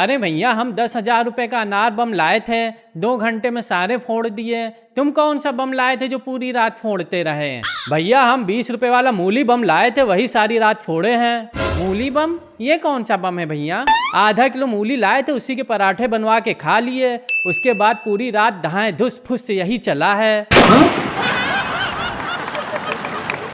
अरे भैया, हम दस हज़ार रुपये का अनार बम लाए थे, दो घंटे में सारे फोड़ दिए। तुम कौन सा बम लाए थे जो पूरी रात फोड़ते रहे? भैया, हम बीस रुपए वाला मूली बम लाए थे, वही सारी रात फोड़े हैं। मूली बम? ये कौन सा बम है भैया? आधा किलो मूली लाए थे, उसी के पराठे बनवा के खा लिए। उसके बाद पूरी रात दहाए धुस फुस यही चला है।